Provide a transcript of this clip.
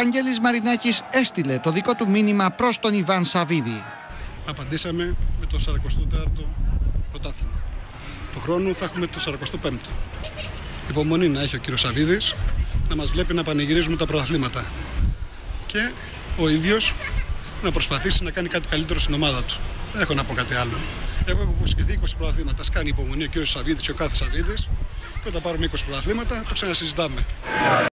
Αγγέλης Μαρινάκης έστειλε το δικό του μήνυμα προς τον Ιβάν Σαββίδη. Απαντήσαμε με το 44ο πρωτάθλημα. Του χρόνου θα έχουμε το 45ο. Υπομονή να έχει ο κύριος Σαβίδης να μας βλέπει να πανηγυρίζουμε τα πρωταθλήματα. Και ο ίδιος να προσπαθήσει να κάνει κάτι καλύτερο στην ομάδα του. Δεν έχω να πω κάτι άλλο. Εγώ έχω υποσχεθεί 20 πρωταθλήματα. Α κάνει υπομονή ο κύριος Σαββίδης και ο κάθε Σαββίδης. Και όταν πάρουμε 20 πρωταθλήματα, το ξανασυζητάμε.